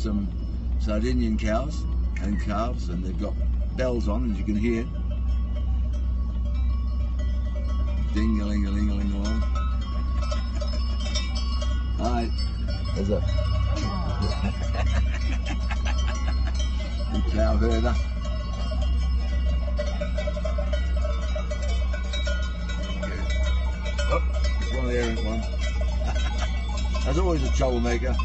some Sardinian cows and calves, and they've got bells on, as you can hear. Ding a ling a ling a ling along. Hi. There's a cow herder. Oh, it's one of the errant ones. There's always a troublemaker.